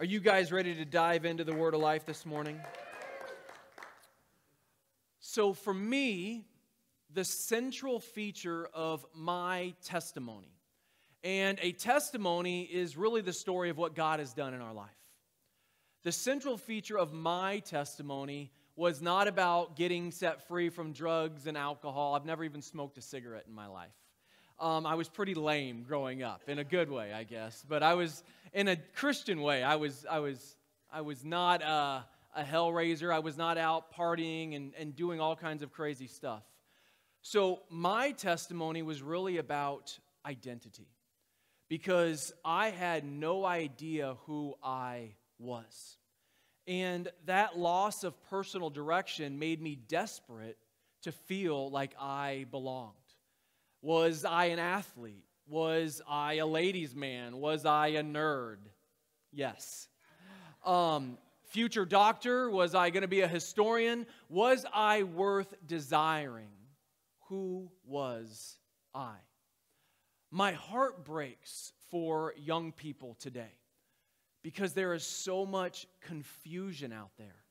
Are you guys ready to dive into the Word of Life this morning? So, for me, the central feature of my testimony, and a testimony is really the story of what God has done in our life. The central feature of my testimony was not about getting set free from drugs and alcohol. I've never even smoked a cigarette in my life. Um, I was pretty lame growing up, in a good way, I guess. But I was, in a Christian way, I was, I was, I was not a, a hellraiser. I was not out partying and, and doing all kinds of crazy stuff. So my testimony was really about identity because I had no idea who I was. And that loss of personal direction made me desperate to feel like I belonged. Was I an athlete? Was I a ladies' man? Was I a nerd? Yes. Um, future doctor? Was I going to be a historian? Was I worth desiring? Who was I? My heart breaks for young people today because there is so much confusion out there.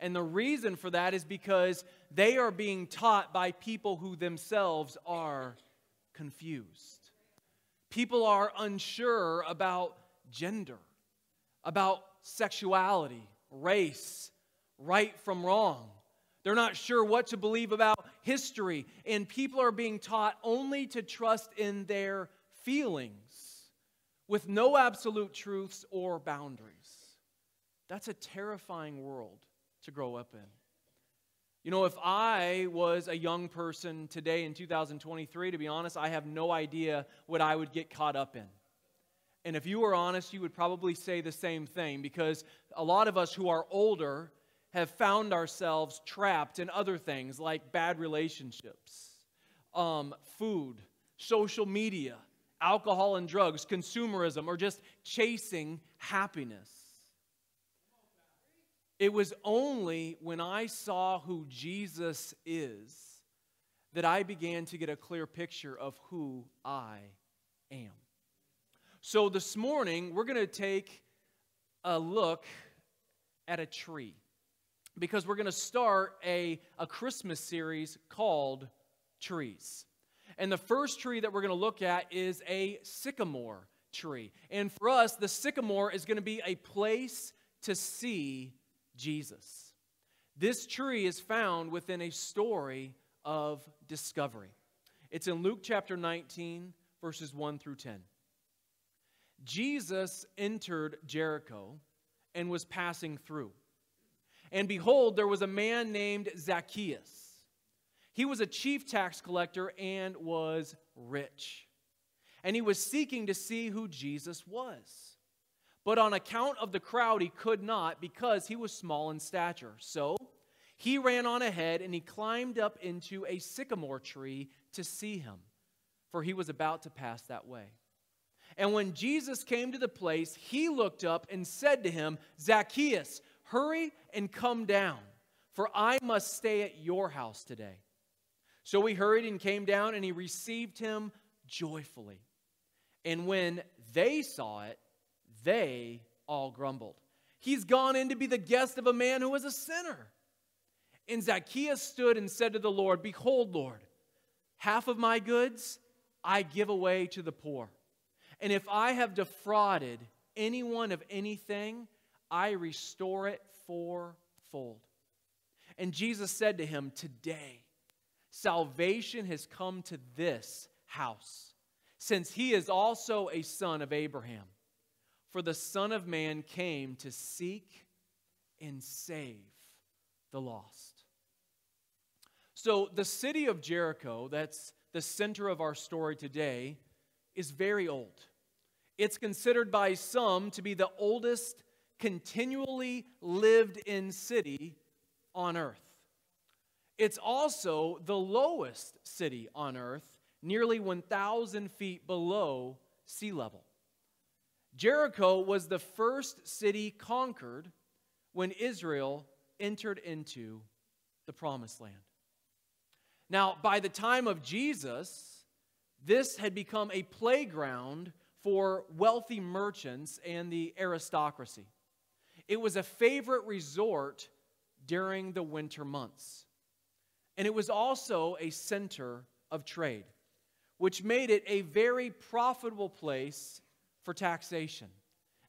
And the reason for that is because they are being taught by people who themselves are confused. People are unsure about gender, about sexuality, race, right from wrong. They're not sure what to believe about history, and people are being taught only to trust in their feelings with no absolute truths or boundaries. That's a terrifying world to grow up in. You know, if I was a young person today in 2023, to be honest, I have no idea what I would get caught up in. And if you were honest, you would probably say the same thing because a lot of us who are older have found ourselves trapped in other things like bad relationships, um, food, social media, alcohol and drugs, consumerism, or just chasing happiness. It was only when I saw who Jesus is that I began to get a clear picture of who I am. So this morning, we're going to take a look at a tree because we're going to start a, a Christmas series called Trees. And the first tree that we're going to look at is a sycamore tree. And for us, the sycamore is going to be a place to see Jesus. This tree is found within a story of discovery. It's in Luke chapter 19, verses 1 through 10. Jesus entered Jericho and was passing through. And behold, there was a man named Zacchaeus. He was a chief tax collector and was rich. And he was seeking to see who Jesus was. But on account of the crowd, he could not because he was small in stature. So he ran on ahead and he climbed up into a sycamore tree to see him, for he was about to pass that way. And when Jesus came to the place, he looked up and said to him, Zacchaeus, hurry and come down, for I must stay at your house today. So he hurried and came down, and he received him joyfully. And when they saw it, they all grumbled. He's gone in to be the guest of a man who was a sinner. And Zacchaeus stood and said to the Lord, Behold, Lord, half of my goods I give away to the poor. And if I have defrauded anyone of anything, I restore it fourfold. And Jesus said to him, Today, salvation has come to this house, since he is also a son of Abraham. For the Son of Man came to seek and save the lost. So, the city of Jericho, that's the center of our story today, is very old. It's considered by some to be the oldest continually lived in city on earth. It's also the lowest city on earth, nearly 1,000 feet below sea level. Jericho was the first city conquered when Israel entered into the promised land. Now, by the time of Jesus, this had become a playground for wealthy merchants and the aristocracy. It was a favorite resort during the winter months. And it was also a center of trade, which made it a very profitable place for taxation,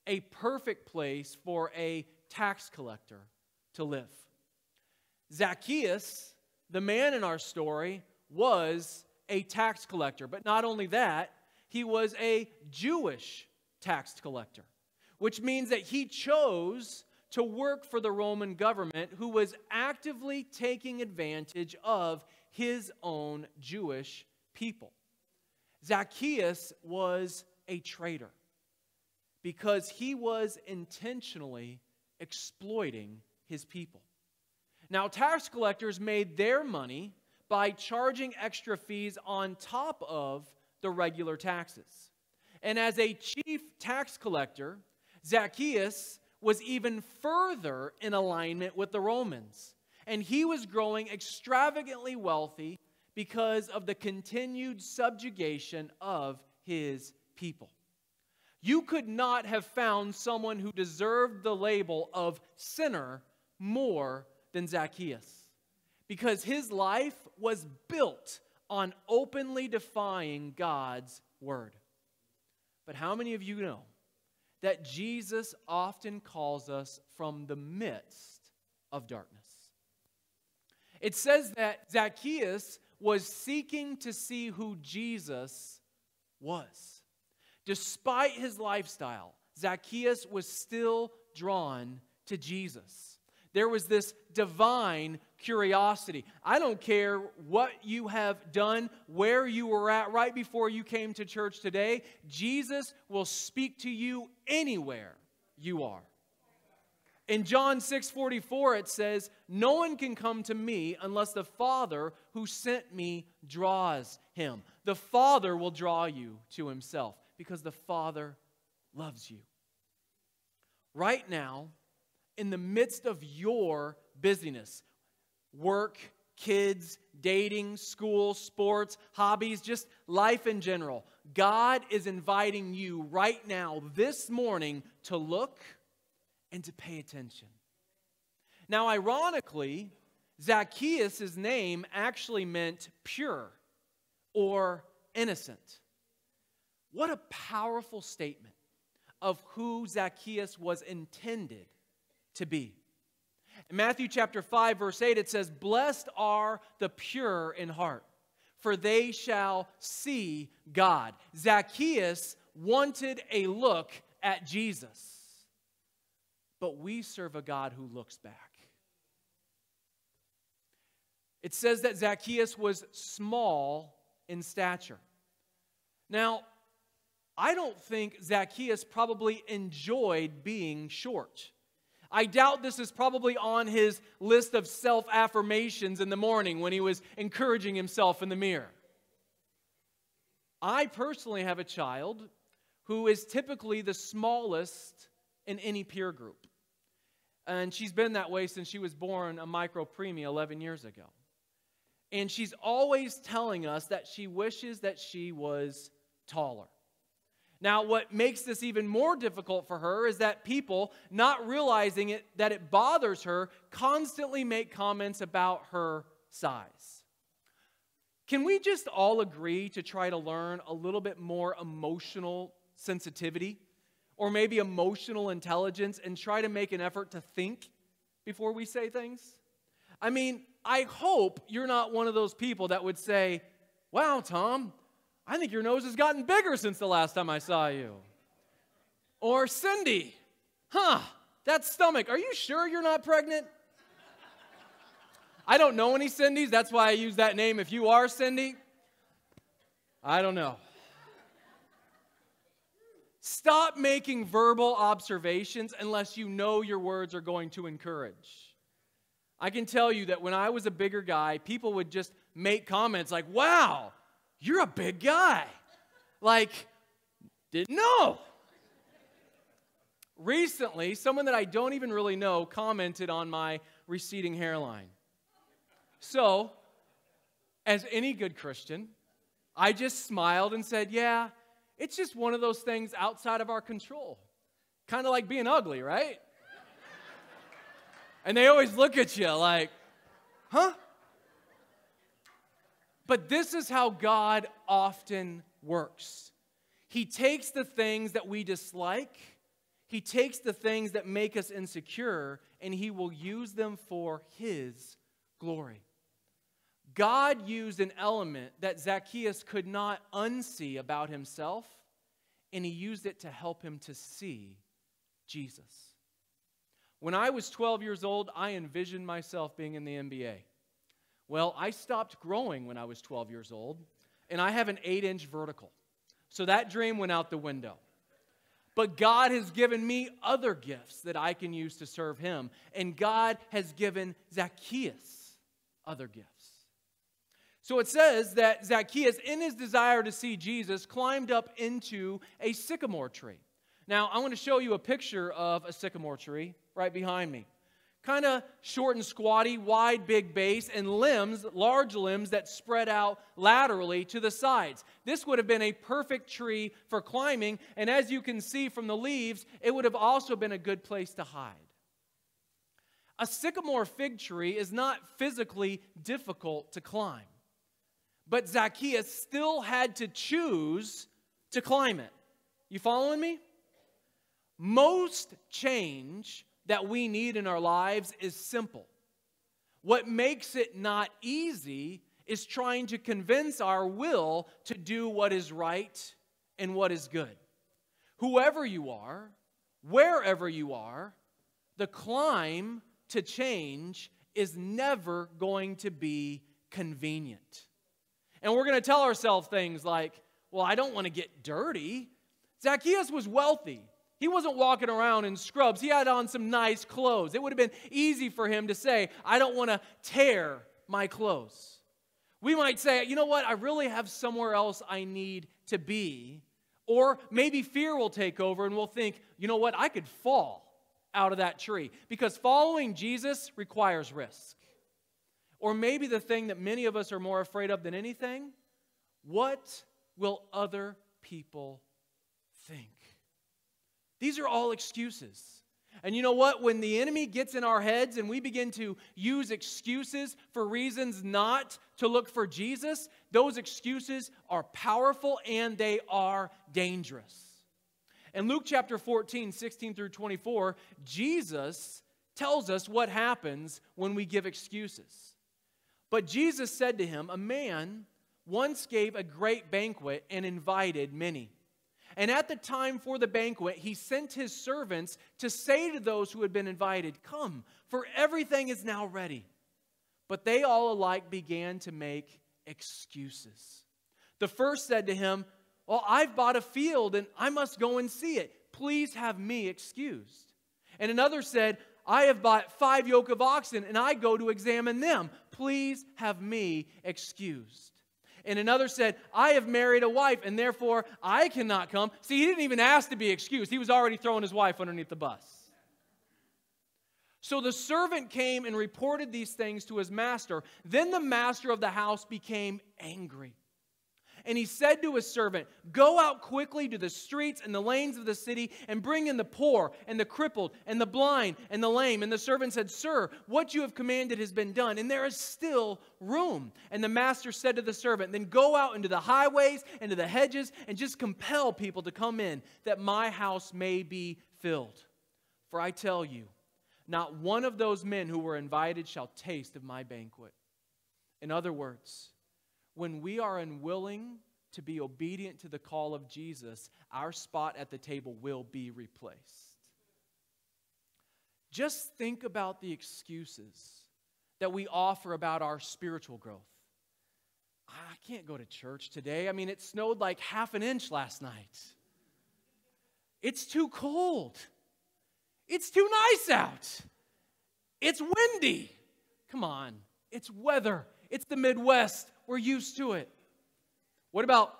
a perfect place for a tax collector to live. Zacchaeus, the man in our story, was a tax collector. But not only that, he was a Jewish tax collector, which means that he chose to work for the Roman government who was actively taking advantage of his own Jewish people. Zacchaeus was a traitor because he was intentionally exploiting his people. Now, tax collectors made their money by charging extra fees on top of the regular taxes. And as a chief tax collector, Zacchaeus was even further in alignment with the Romans. And he was growing extravagantly wealthy because of the continued subjugation of his people. You could not have found someone who deserved the label of sinner more than Zacchaeus because his life was built on openly defying God's word. But how many of you know that Jesus often calls us from the midst of darkness? It says that Zacchaeus was seeking to see who Jesus was. Despite his lifestyle, Zacchaeus was still drawn to Jesus. There was this divine curiosity. I don't care what you have done, where you were at right before you came to church today, Jesus will speak to you anywhere you are. In John 6:44 it says, "No one can come to me unless the Father who sent me draws him." The Father will draw you to himself because the Father loves you. Right now, in the midst of your busyness, work, kids, dating, school, sports, hobbies, just life in general. God is inviting you right now, this morning, to look and to pay attention. Now, ironically, Zacchaeus' name actually meant pure or innocent. What a powerful statement of who Zacchaeus was intended to be. In Matthew chapter 5, verse 8, it says, Blessed are the pure in heart, for they shall see God. Zacchaeus wanted a look at Jesus, but we serve a God who looks back. It says that Zacchaeus was small in stature. Now, I don't think Zacchaeus probably enjoyed being short. I doubt this is probably on his list of self affirmations in the morning when he was encouraging himself in the mirror. I personally have a child who is typically the smallest in any peer group. And she's been that way since she was born a micro preemie 11 years ago. And she's always telling us that she wishes that she was taller. Now, what makes this even more difficult for her is that people, not realizing it, that it bothers her, constantly make comments about her size. Can we just all agree to try to learn a little bit more emotional sensitivity or maybe emotional intelligence and try to make an effort to think before we say things? I mean, I hope you're not one of those people that would say, Wow, Tom, I think your nose has gotten bigger since the last time I saw you. Or Cindy, huh, that stomach, are you sure you're not pregnant? I don't know any Cindy's, that's why I use that name. If you are Cindy, I don't know. Stop making verbal observations unless you know your words are going to encourage. I can tell you that when I was a bigger guy, people would just make comments like, wow, you're a big guy. Like, didn't know. Recently, someone that I don't even really know commented on my receding hairline. So, as any good Christian, I just smiled and said, Yeah, It's just one of those things outside of our control. Kind of like being ugly, right? and they always look at you like, huh? But this is how God often works. He takes the things that we dislike, He takes the things that make us insecure, and He will use them for His glory. God used an element that Zacchaeus could not unsee about himself, and he used it to help him to see Jesus. When I was 12 years old, I envisioned myself being in the NBA. Well, I stopped growing when I was 12 years old, and I have an 8 inch vertical. So that dream went out the window. But God has given me other gifts that I can use to serve Him, and God has given Zacchaeus other gifts. So it says that Zacchaeus, in his desire to see Jesus, climbed up into a sycamore tree. Now, I want to show you a picture of a sycamore tree right behind me. Kind of short and squatty, wide, big base, and limbs, large limbs that spread out laterally to the sides. This would have been a perfect tree for climbing, and as you can see from the leaves, it would have also been a good place to hide. A sycamore fig tree is not physically difficult to climb. But Zacchaeus still had to choose to climb it. You following me? Most change that we need in our lives is simple. What makes it not easy is trying to convince our will to do what is right and what is good. Whoever you are, wherever you are, the climb to change is never going to be convenient. And we're going to tell ourselves things like, well, I don't want to get dirty. Zacchaeus was wealthy. He wasn't walking around in scrubs. He had on some nice clothes. It would have been easy for him to say, I don't want to tear my clothes. We might say, you know what, I really have somewhere else I need to be. Or maybe fear will take over and we'll think, you know what, I could fall out of that tree. Because following Jesus requires risk. Or maybe the thing that many of us are more afraid of than anything what will other people think? These are all excuses. And you know what? When the enemy gets in our heads and we begin to use excuses for reasons not to look for Jesus, those excuses are powerful and they are dangerous. In Luke chapter 14, 16 through 24, Jesus tells us what happens when we give excuses. But Jesus said to him, A man once gave a great banquet and invited many. And at the time for the banquet, he sent his servants to say to those who had been invited, Come, for everything is now ready. But they all alike began to make excuses. The first said to him, Well, I've bought a field and I must go and see it. Please have me excused. And another said, I have bought five yoke of oxen and I go to examine them. Please have me excused. And another said, I have married a wife and therefore I cannot come. See, he didn't even ask to be excused, he was already throwing his wife underneath the bus. So the servant came and reported these things to his master. Then the master of the house became angry and he said to his servant, Go out quickly to the streets and the lanes of the city and bring in the poor and the crippled and the blind and the lame. And the servant said, Sir, what you have commanded has been done, and there is still room. And the master said to the servant, Then go out into the highways and to the hedges and just compel people to come in, that my house may be filled. For I tell you, not one of those men who were invited shall taste of my banquet. In other words, when we are unwilling to be obedient to the call of Jesus, our spot at the table will be replaced. Just think about the excuses that we offer about our spiritual growth. I can't go to church today. I mean, it snowed like half an inch last night. It's too cold. It's too nice out. It's windy. Come on, it's weather. It's the Midwest. We're used to it. What about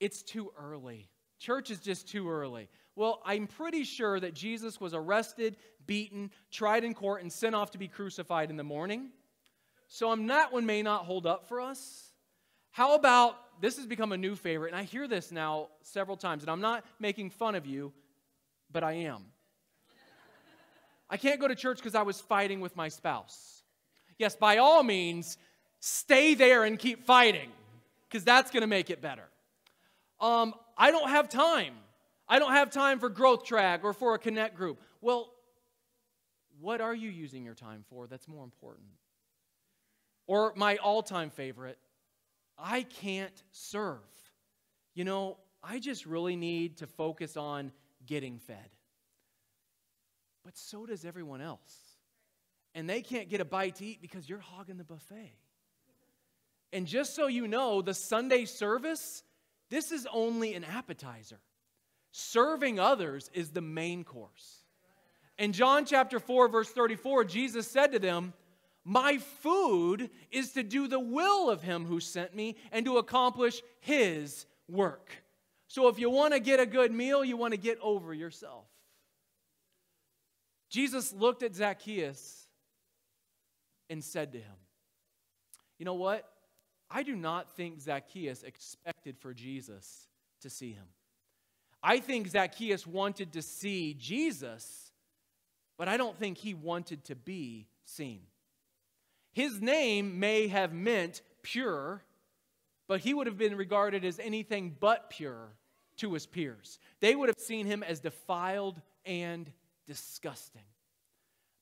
it's too early? Church is just too early. Well, I'm pretty sure that Jesus was arrested, beaten, tried in court, and sent off to be crucified in the morning. So I'm that one may not hold up for us. How about this has become a new favorite, and I hear this now several times, and I'm not making fun of you, but I am. I can't go to church because I was fighting with my spouse. Yes, by all means, stay there and keep fighting because that's going to make it better. Um, I don't have time. I don't have time for growth track or for a connect group. Well, what are you using your time for that's more important? Or my all time favorite, I can't serve. You know, I just really need to focus on getting fed. But so does everyone else. And they can't get a bite to eat because you're hogging the buffet. And just so you know, the Sunday service, this is only an appetizer. Serving others is the main course. In John chapter 4, verse 34, Jesus said to them, My food is to do the will of him who sent me and to accomplish his work. So if you want to get a good meal, you want to get over yourself. Jesus looked at Zacchaeus and said to him, You know what? I do not think Zacchaeus expected for Jesus to see him. I think Zacchaeus wanted to see Jesus, but I don't think he wanted to be seen. His name may have meant pure, but he would have been regarded as anything but pure to his peers. They would have seen him as defiled and disgusting.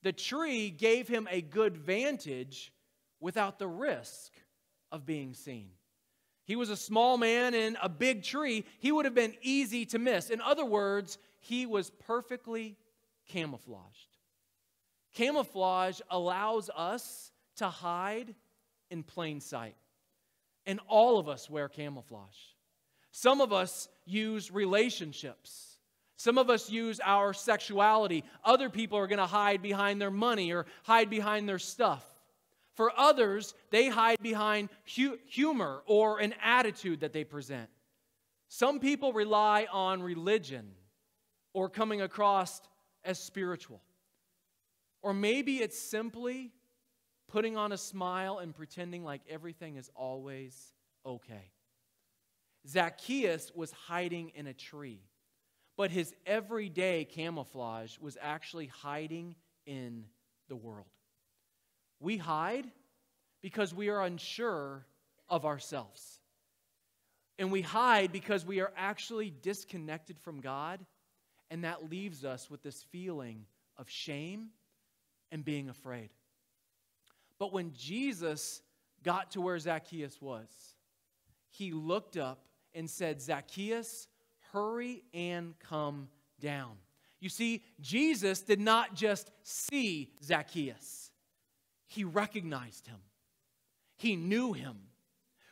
The tree gave him a good vantage without the risk of being seen. He was a small man in a big tree. He would have been easy to miss. In other words, he was perfectly camouflaged. Camouflage allows us to hide in plain sight. And all of us wear camouflage. Some of us use relationships. Some of us use our sexuality. Other people are going to hide behind their money or hide behind their stuff. For others, they hide behind hu- humor or an attitude that they present. Some people rely on religion or coming across as spiritual. Or maybe it's simply putting on a smile and pretending like everything is always okay. Zacchaeus was hiding in a tree, but his everyday camouflage was actually hiding in the world. We hide because we are unsure of ourselves. And we hide because we are actually disconnected from God, and that leaves us with this feeling of shame and being afraid. But when Jesus got to where Zacchaeus was, he looked up and said, Zacchaeus, hurry and come down. You see, Jesus did not just see Zacchaeus he recognized him, he knew him.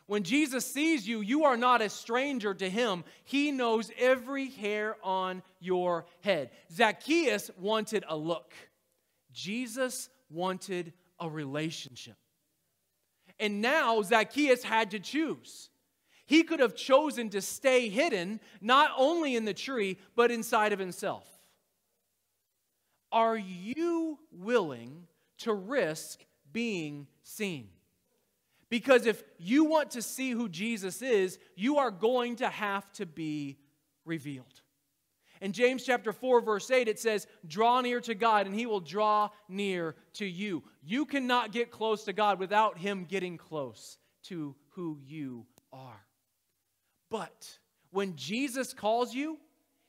When Jesus sees you, you are not a stranger to him. He knows every hair on your head. Zacchaeus wanted a look, Jesus wanted a relationship. And now Zacchaeus had to choose. He could have chosen to stay hidden, not only in the tree, but inside of himself. Are you willing to risk being seen. Because if you want to see who Jesus is, you are going to have to be revealed. In James chapter 4 verse 8 it says, "Draw near to God and he will draw near to you." You cannot get close to God without him getting close to who you are. But when Jesus calls you,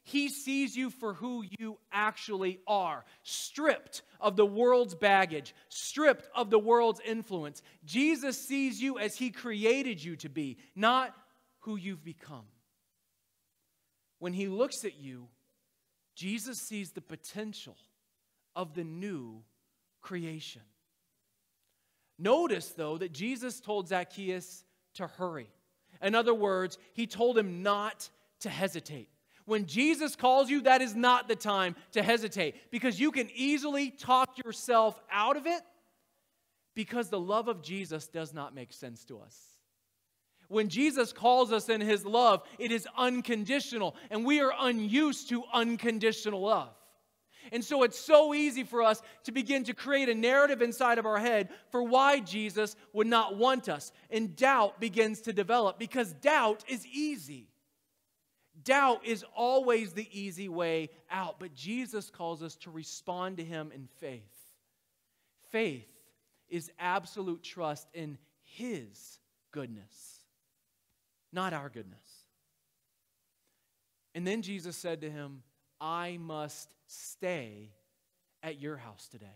he sees you for who you actually are, stripped of the world's baggage, stripped of the world's influence. Jesus sees you as He created you to be, not who you've become. When He looks at you, Jesus sees the potential of the new creation. Notice, though, that Jesus told Zacchaeus to hurry. In other words, He told him not to hesitate. When Jesus calls you, that is not the time to hesitate because you can easily talk yourself out of it because the love of Jesus does not make sense to us. When Jesus calls us in his love, it is unconditional, and we are unused to unconditional love. And so it's so easy for us to begin to create a narrative inside of our head for why Jesus would not want us. And doubt begins to develop because doubt is easy. Doubt is always the easy way out, but Jesus calls us to respond to him in faith. Faith is absolute trust in his goodness, not our goodness. And then Jesus said to him, I must stay at your house today.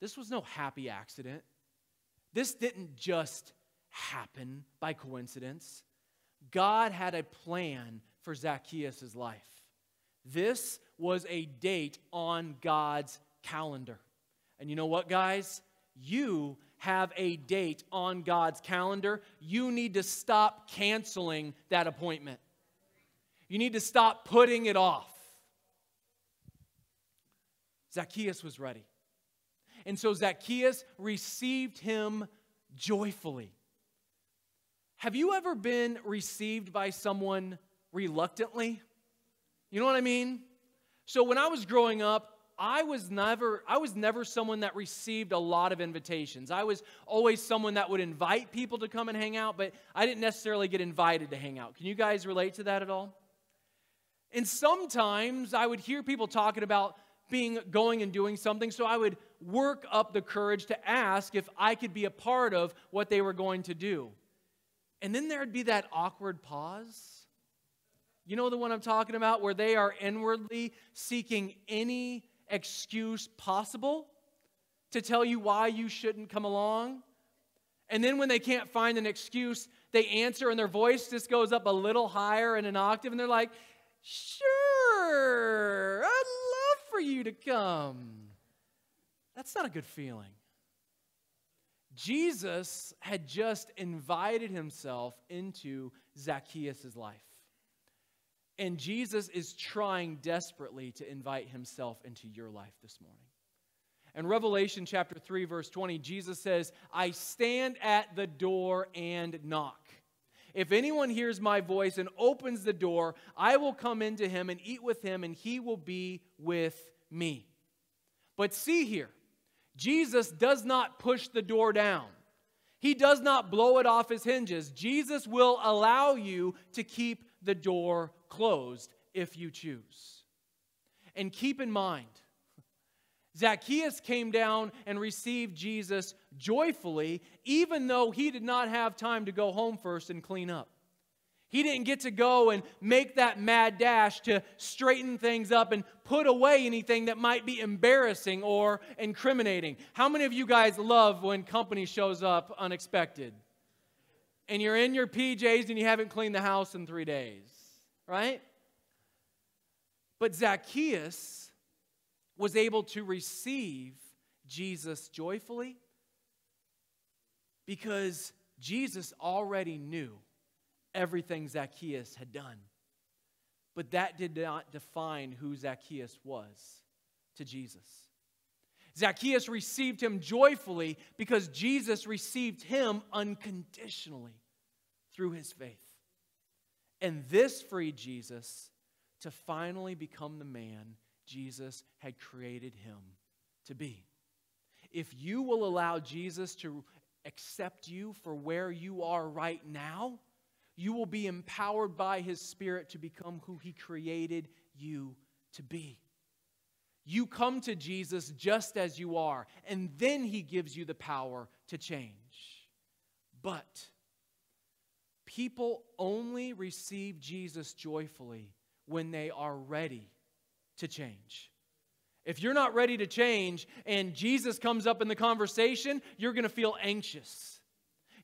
This was no happy accident. This didn't just happen by coincidence. God had a plan for Zacchaeus' life. This was a date on God's calendar. And you know what, guys? You have a date on God's calendar. You need to stop canceling that appointment. You need to stop putting it off. Zacchaeus was ready. And so Zacchaeus received him joyfully. Have you ever been received by someone reluctantly? You know what I mean? So when I was growing up, I was never I was never someone that received a lot of invitations. I was always someone that would invite people to come and hang out, but I didn't necessarily get invited to hang out. Can you guys relate to that at all? And sometimes I would hear people talking about being going and doing something, so I would work up the courage to ask if I could be a part of what they were going to do. And then there'd be that awkward pause. You know the one I'm talking about, where they are inwardly seeking any excuse possible to tell you why you shouldn't come along. And then when they can't find an excuse, they answer and their voice just goes up a little higher in an octave, and they're like, Sure, I'd love for you to come. That's not a good feeling. Jesus had just invited himself into Zacchaeus' life. And Jesus is trying desperately to invite himself into your life this morning. In Revelation chapter 3, verse 20, Jesus says, I stand at the door and knock. If anyone hears my voice and opens the door, I will come into him and eat with him, and he will be with me. But see here, Jesus does not push the door down. He does not blow it off his hinges. Jesus will allow you to keep the door closed if you choose. And keep in mind, Zacchaeus came down and received Jesus joyfully, even though he did not have time to go home first and clean up. He didn't get to go and make that mad dash to straighten things up and put away anything that might be embarrassing or incriminating. How many of you guys love when company shows up unexpected? And you're in your PJs and you haven't cleaned the house in three days, right? But Zacchaeus was able to receive Jesus joyfully because Jesus already knew everything Zacchaeus had done. But that did not define who Zacchaeus was to Jesus. Zacchaeus received him joyfully because Jesus received him unconditionally through his faith. And this freed Jesus to finally become the man Jesus had created him to be. If you will allow Jesus to accept you for where you are right now, you will be empowered by His Spirit to become who He created you to be. You come to Jesus just as you are, and then He gives you the power to change. But people only receive Jesus joyfully when they are ready to change. If you're not ready to change and Jesus comes up in the conversation, you're going to feel anxious.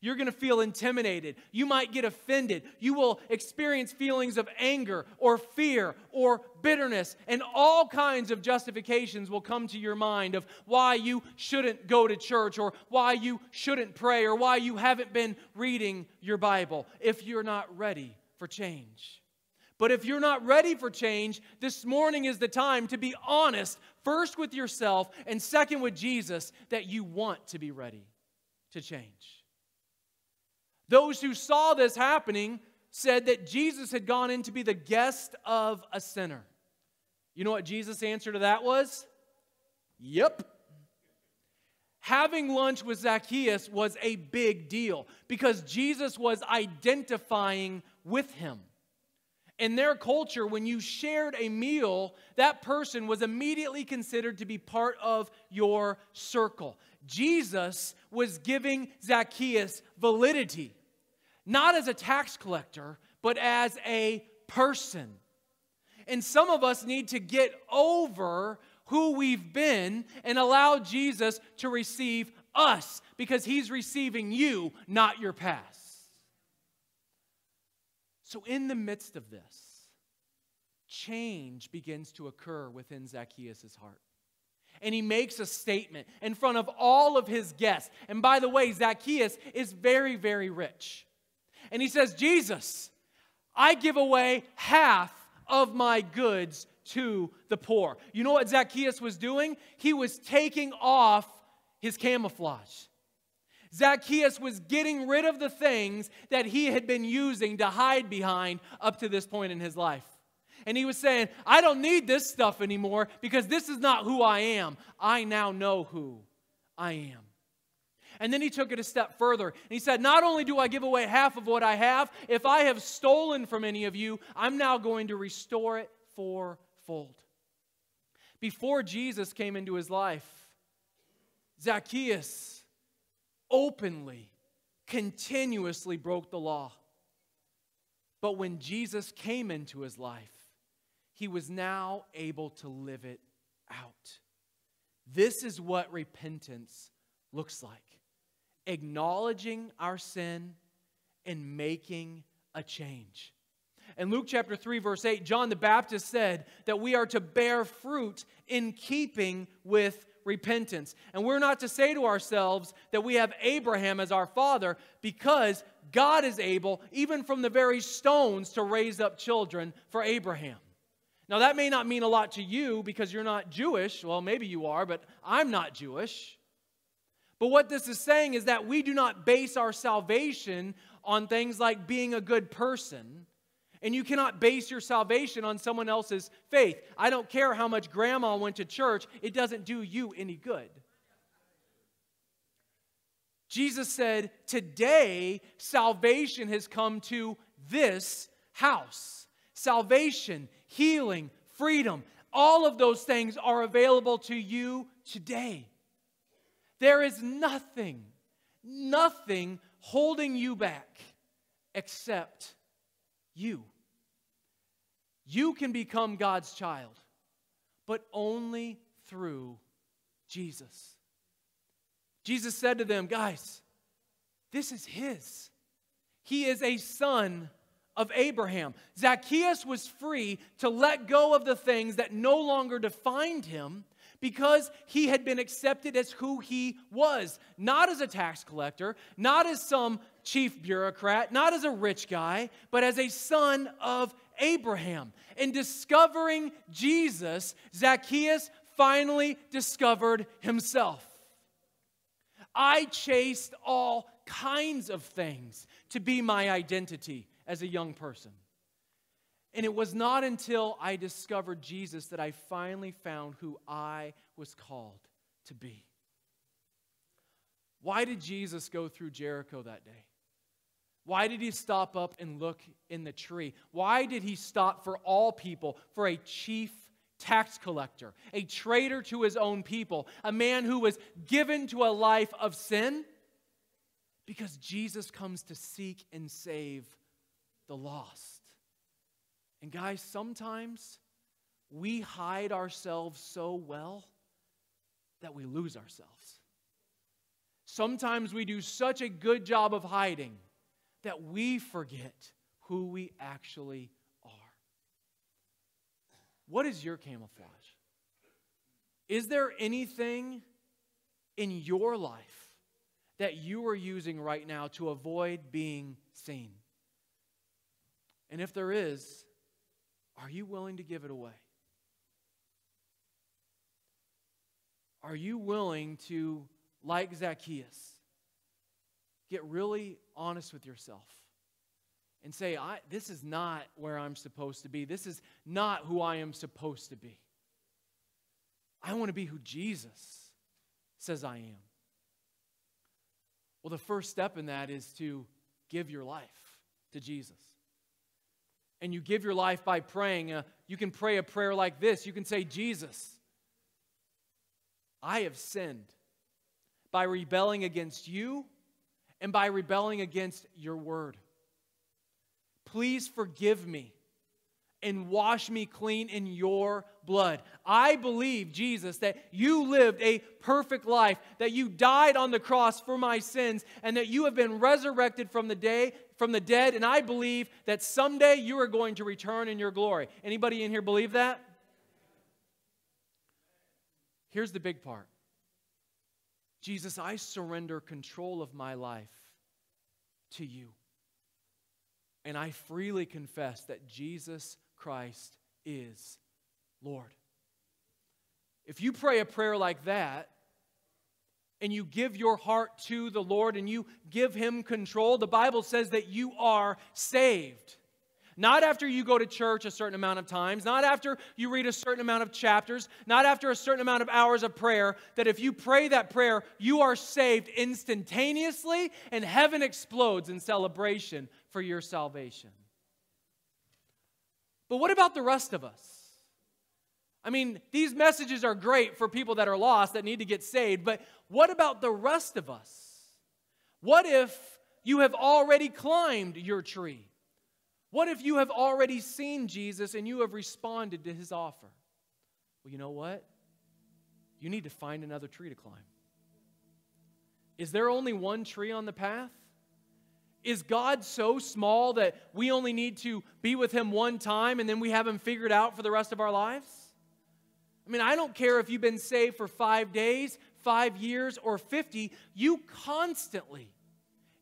You're going to feel intimidated. You might get offended. You will experience feelings of anger or fear or bitterness, and all kinds of justifications will come to your mind of why you shouldn't go to church or why you shouldn't pray or why you haven't been reading your Bible if you're not ready for change. But if you're not ready for change, this morning is the time to be honest, first with yourself and second with Jesus, that you want to be ready to change. Those who saw this happening said that Jesus had gone in to be the guest of a sinner. You know what Jesus' answer to that was? Yep. Having lunch with Zacchaeus was a big deal because Jesus was identifying with him. In their culture, when you shared a meal, that person was immediately considered to be part of your circle. Jesus was giving Zacchaeus validity, not as a tax collector, but as a person. And some of us need to get over who we've been and allow Jesus to receive us because he's receiving you, not your past. So, in the midst of this, change begins to occur within Zacchaeus' heart. And he makes a statement in front of all of his guests. And by the way, Zacchaeus is very, very rich. And he says, Jesus, I give away half of my goods to the poor. You know what Zacchaeus was doing? He was taking off his camouflage. Zacchaeus was getting rid of the things that he had been using to hide behind up to this point in his life. And he was saying, I don't need this stuff anymore because this is not who I am. I now know who I am. And then he took it a step further. And he said, Not only do I give away half of what I have, if I have stolen from any of you, I'm now going to restore it fourfold. Before Jesus came into his life, Zacchaeus openly, continuously broke the law. But when Jesus came into his life, he was now able to live it out. This is what repentance looks like acknowledging our sin and making a change. In Luke chapter 3, verse 8, John the Baptist said that we are to bear fruit in keeping with repentance. And we're not to say to ourselves that we have Abraham as our father because God is able, even from the very stones, to raise up children for Abraham. Now, that may not mean a lot to you because you're not Jewish. Well, maybe you are, but I'm not Jewish. But what this is saying is that we do not base our salvation on things like being a good person. And you cannot base your salvation on someone else's faith. I don't care how much grandma went to church, it doesn't do you any good. Jesus said, Today, salvation has come to this house. Salvation, healing, freedom, all of those things are available to you today. There is nothing, nothing holding you back except you. You can become God's child, but only through Jesus. Jesus said to them, Guys, this is His. He is a son of Abraham. Zacchaeus was free to let go of the things that no longer defined him because he had been accepted as who he was, not as a tax collector, not as some chief bureaucrat, not as a rich guy, but as a son of Abraham. In discovering Jesus, Zacchaeus finally discovered himself. I chased all kinds of things to be my identity as a young person. And it was not until I discovered Jesus that I finally found who I was called to be. Why did Jesus go through Jericho that day? Why did he stop up and look in the tree? Why did he stop for all people, for a chief tax collector, a traitor to his own people, a man who was given to a life of sin? Because Jesus comes to seek and save the lost. And guys, sometimes we hide ourselves so well that we lose ourselves. Sometimes we do such a good job of hiding that we forget who we actually are. What is your camouflage? Is there anything in your life that you are using right now to avoid being seen? And if there is, are you willing to give it away? Are you willing to, like Zacchaeus, get really honest with yourself and say, I, This is not where I'm supposed to be. This is not who I am supposed to be. I want to be who Jesus says I am. Well, the first step in that is to give your life to Jesus. And you give your life by praying. Uh, you can pray a prayer like this. You can say, Jesus, I have sinned by rebelling against you and by rebelling against your word. Please forgive me and wash me clean in your blood. I believe, Jesus, that you lived a perfect life, that you died on the cross for my sins, and that you have been resurrected from the day from the dead, and I believe that someday you are going to return in your glory. Anybody in here believe that? Here's the big part. Jesus, I surrender control of my life to you. And I freely confess that Jesus Christ is Lord. If you pray a prayer like that, and you give your heart to the Lord and you give Him control, the Bible says that you are saved. Not after you go to church a certain amount of times, not after you read a certain amount of chapters, not after a certain amount of hours of prayer, that if you pray that prayer, you are saved instantaneously and heaven explodes in celebration for your salvation. But what about the rest of us? I mean, these messages are great for people that are lost that need to get saved, but what about the rest of us? What if you have already climbed your tree? What if you have already seen Jesus and you have responded to his offer? Well, you know what? You need to find another tree to climb. Is there only one tree on the path? Is God so small that we only need to be with Him one time and then we have Him figured out for the rest of our lives? I mean, I don't care if you've been saved for five days, five years, or 50, you constantly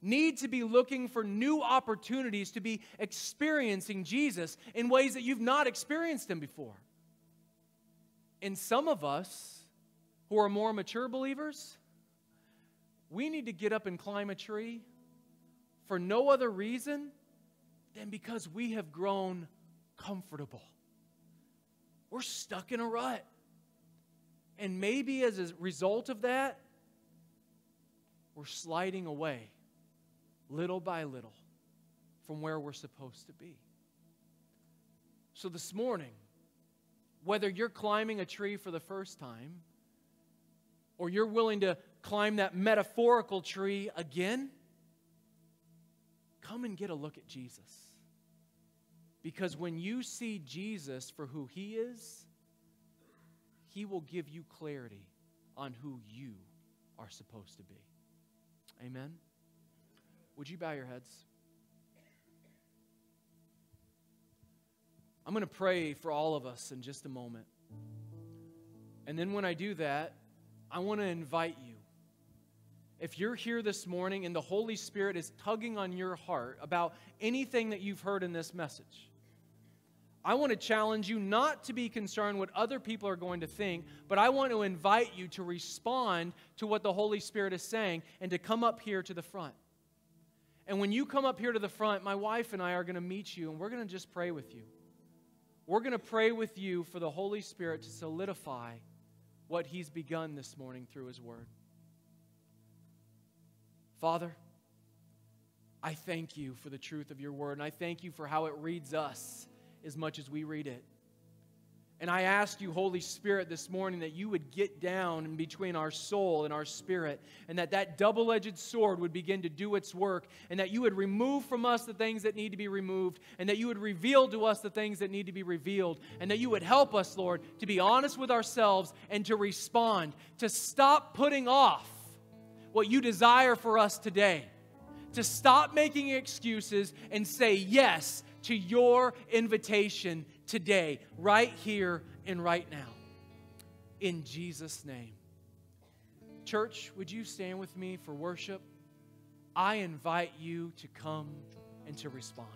need to be looking for new opportunities to be experiencing Jesus in ways that you've not experienced Him before. And some of us who are more mature believers, we need to get up and climb a tree for no other reason than because we have grown comfortable. We're stuck in a rut. And maybe as a result of that, we're sliding away little by little from where we're supposed to be. So this morning, whether you're climbing a tree for the first time or you're willing to climb that metaphorical tree again, come and get a look at Jesus. Because when you see Jesus for who he is, he will give you clarity on who you are supposed to be. Amen. Would you bow your heads? I'm going to pray for all of us in just a moment. And then when I do that, I want to invite you if you're here this morning and the Holy Spirit is tugging on your heart about anything that you've heard in this message, I want to challenge you not to be concerned what other people are going to think, but I want to invite you to respond to what the Holy Spirit is saying and to come up here to the front. And when you come up here to the front, my wife and I are going to meet you and we're going to just pray with you. We're going to pray with you for the Holy Spirit to solidify what He's begun this morning through His Word. Father, I thank you for the truth of your word, and I thank you for how it reads us as much as we read it. And I ask you, Holy Spirit, this morning that you would get down in between our soul and our spirit, and that that double edged sword would begin to do its work, and that you would remove from us the things that need to be removed, and that you would reveal to us the things that need to be revealed, and that you would help us, Lord, to be honest with ourselves and to respond, to stop putting off what you desire for us today. To stop making excuses and say yes to your invitation today, right here and right now. In Jesus' name. Church, would you stand with me for worship? I invite you to come and to respond.